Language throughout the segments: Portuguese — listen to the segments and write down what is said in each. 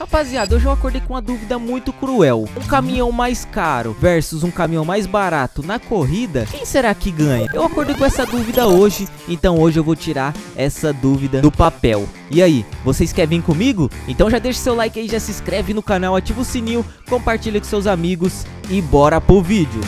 Rapaziada, hoje eu acordei com uma dúvida muito cruel. Um caminhão mais caro versus um caminhão mais barato na corrida, quem será que ganha? Eu acordei com essa dúvida hoje, então hoje eu vou tirar essa dúvida do papel. E aí, vocês querem vir comigo? Então já deixa seu like aí, já se inscreve no canal, ativa o sininho, compartilha com seus amigos e bora pro vídeo.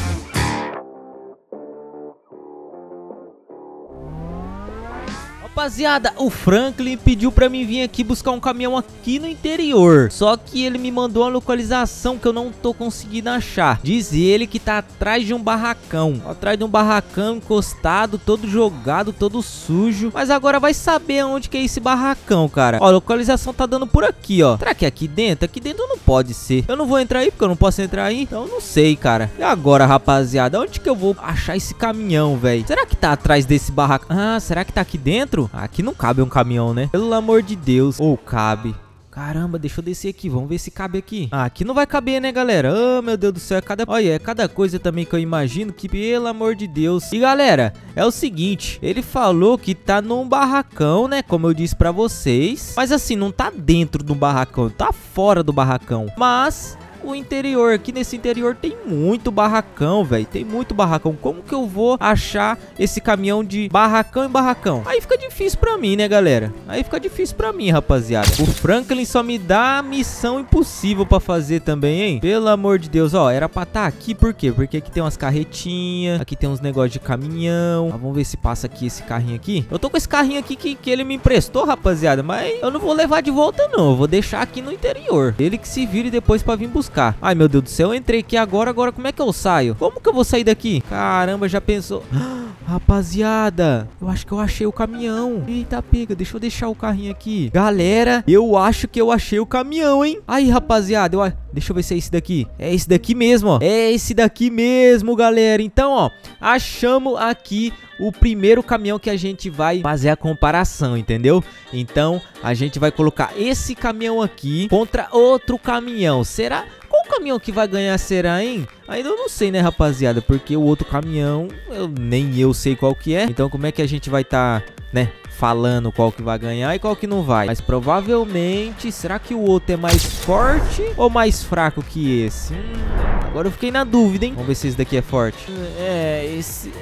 Rapaziada, o Franklin pediu pra mim vir aqui buscar um caminhão aqui no interior. Só que ele me mandou uma localização que eu não tô conseguindo achar. Diz ele que tá atrás de um barracão. Atrás de um barracão encostado, todo jogado, todo sujo. Mas agora vai saber onde que é esse barracão, cara. Ó, a localização tá dando por aqui, ó. Será que é aqui dentro? Aqui dentro não pode ser. Eu não vou entrar aí porque eu não posso entrar aí. Então não sei, cara. E agora, rapaziada? Onde que eu vou achar esse caminhão, velho? Será que tá atrás desse barracão? Ah, será que tá aqui dentro? Aqui não cabe um caminhão, né? Pelo amor de Deus. Ou cabe. Caramba, deixa eu descer aqui, vamos ver se cabe aqui ah, Aqui não vai caber, né, galera? Oh, meu Deus do céu, é cada... Olha, é cada coisa também que eu imagino que, pelo amor de Deus E galera, é o seguinte Ele falou que tá num barracão, né, como eu disse pra vocês Mas assim, não tá dentro do barracão, tá fora do barracão Mas o interior. Aqui nesse interior tem muito barracão, velho. Tem muito barracão. Como que eu vou achar esse caminhão de barracão em barracão? Aí fica difícil pra mim, né, galera? Aí fica difícil pra mim, rapaziada. O Franklin só me dá missão impossível pra fazer também, hein? Pelo amor de Deus, ó. Era pra estar tá aqui, por quê? Porque aqui tem umas carretinhas. Aqui tem uns negócios de caminhão. Vamos ver se passa aqui esse carrinho aqui. Eu tô com esse carrinho aqui que, que ele me emprestou, rapaziada. Mas eu não vou levar de volta, não. Eu vou deixar aqui no interior. Ele que se vire depois pra vir buscar buscar. Ai, meu Deus do céu, eu entrei aqui agora, agora como é que eu saio? Como que eu vou sair daqui? Caramba, já pensou... Rapaziada, eu acho que eu achei o caminhão. Eita, pega, deixa eu deixar o carrinho aqui. Galera, eu acho que eu achei o caminhão, hein? Aí, rapaziada, eu... deixa eu ver se é esse daqui. É esse daqui mesmo, ó. É esse daqui mesmo, galera. Então, ó, achamos aqui o primeiro caminhão que a gente vai fazer a comparação, entendeu? Então, a gente vai colocar esse caminhão aqui contra outro caminhão. Será? Caminhão que vai ganhar será, hein? Ainda eu não sei, né, rapaziada? Porque o outro caminhão, eu nem eu sei qual que é. Então, como é que a gente vai estar, tá, né, falando qual que vai ganhar e qual que não vai. Mas provavelmente, será que o outro é mais forte ou mais fraco que esse? Hum, agora eu fiquei na dúvida, hein? Vamos ver se esse daqui é forte. É, esse...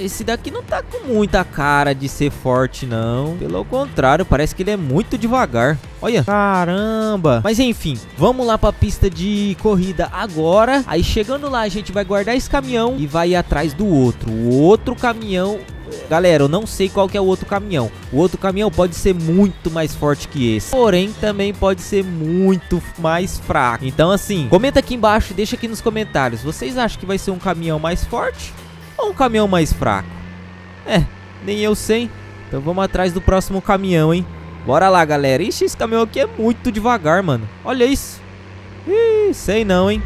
Esse daqui não tá com muita cara de ser forte, não. Pelo contrário, parece que ele é muito devagar. Olha, caramba. Mas enfim, vamos lá pra pista de corrida agora. Aí chegando lá, a gente vai guardar esse caminhão e vai ir atrás do outro. O outro caminhão Galera, eu não sei qual que é o outro caminhão. O outro caminhão pode ser muito mais forte que esse. Porém, também pode ser muito mais fraco. Então, assim, comenta aqui embaixo deixa aqui nos comentários. Vocês acham que vai ser um caminhão mais forte ou um caminhão mais fraco? É, nem eu sei. Então vamos atrás do próximo caminhão, hein? Bora lá, galera. Ixi, esse caminhão aqui é muito devagar, mano. Olha isso. Ih, sei não, hein?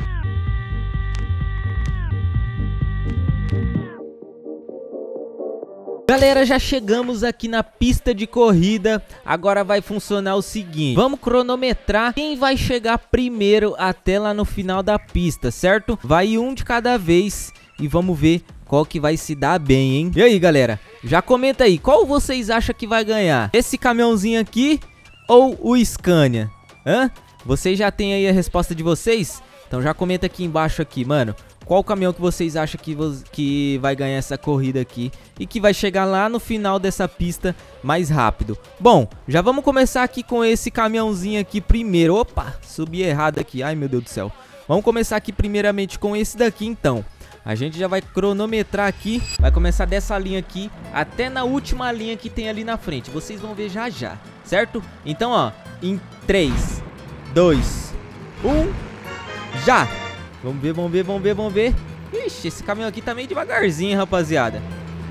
Galera, já chegamos aqui na pista de corrida, agora vai funcionar o seguinte, vamos cronometrar quem vai chegar primeiro até lá no final da pista, certo? Vai um de cada vez e vamos ver qual que vai se dar bem, hein? E aí, galera, já comenta aí, qual vocês acham que vai ganhar? Esse caminhãozinho aqui ou o Scania? Hã? Vocês já têm aí a resposta de vocês? Então já comenta aqui embaixo aqui, mano. Qual caminhão que vocês acham que, que vai ganhar essa corrida aqui e que vai chegar lá no final dessa pista mais rápido? Bom, já vamos começar aqui com esse caminhãozinho aqui primeiro. Opa, subi errado aqui. Ai, meu Deus do céu. Vamos começar aqui primeiramente com esse daqui então. A gente já vai cronometrar aqui, vai começar dessa linha aqui até na última linha que tem ali na frente. Vocês vão ver já já, certo? Então, ó, em 3, 2, 1, já! Vamos ver, vamos ver, vamos ver, vamos ver. Ixi, esse caminhão aqui tá meio devagarzinho, rapaziada.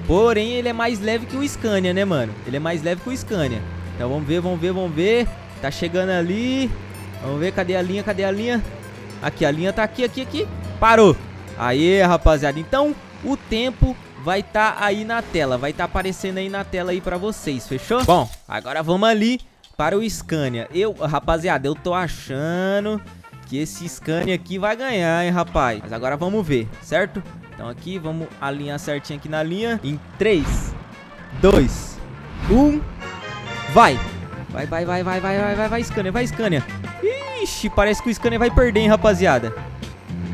Porém, ele é mais leve que o Scania, né, mano? Ele é mais leve que o Scania. Então, vamos ver, vamos ver, vamos ver. Tá chegando ali. Vamos ver, cadê a linha, cadê a linha? Aqui, a linha tá aqui, aqui, aqui. Parou. Aí, rapaziada. Então, o tempo vai estar tá aí na tela. Vai estar tá aparecendo aí na tela aí pra vocês, fechou? Bom, agora vamos ali para o Scania. Eu, rapaziada, eu tô achando que esse Scania aqui vai ganhar, hein, rapaz. Mas agora vamos ver, certo? Então aqui, vamos alinhar certinho aqui na linha. Em 3, 2, 1, vai! Vai, vai, vai, vai, vai, vai, vai, vai, Scania, vai, Scania. Ixi, parece que o Scania vai perder, hein, rapaziada.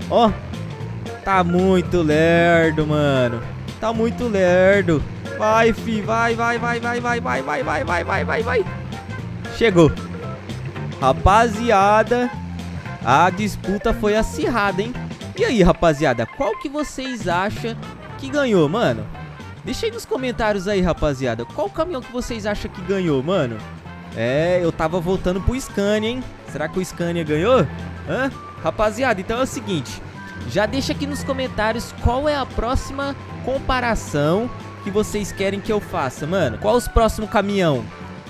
Ó, tá muito lerdo, mano. Tá muito lerdo. Vai, fi, vai, vai, vai, vai, vai, vai, vai, vai, vai, vai, vai, vai. Chegou. Rapaziada, a disputa foi acirrada, hein? E aí, rapaziada, qual que vocês acham que ganhou, mano? Deixa aí nos comentários aí, rapaziada. Qual caminhão que vocês acham que ganhou, mano? É, eu tava voltando pro Scania, hein? Será que o Scania ganhou? Hã? Rapaziada, então é o seguinte. Já deixa aqui nos comentários qual é a próxima comparação que vocês querem que eu faça, mano. Qual os próximos caminhão?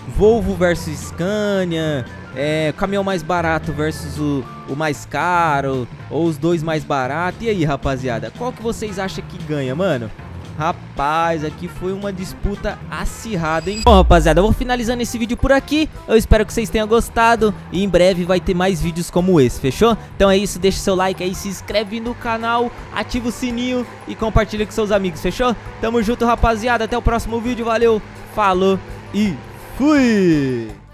Volvo versus Scania, é, caminhão mais barato versus o, o mais caro, ou os dois mais baratos. E aí, rapaziada, qual que vocês acham que ganha, mano? Rapaz, aqui foi uma disputa acirrada, hein? Bom, rapaziada, eu vou finalizando esse vídeo por aqui. Eu espero que vocês tenham gostado. E em breve vai ter mais vídeos como esse, fechou? Então é isso, deixa seu like aí, se inscreve no canal, ativa o sininho e compartilha com seus amigos, fechou? Tamo junto, rapaziada. Até o próximo vídeo. Valeu, falou e fui!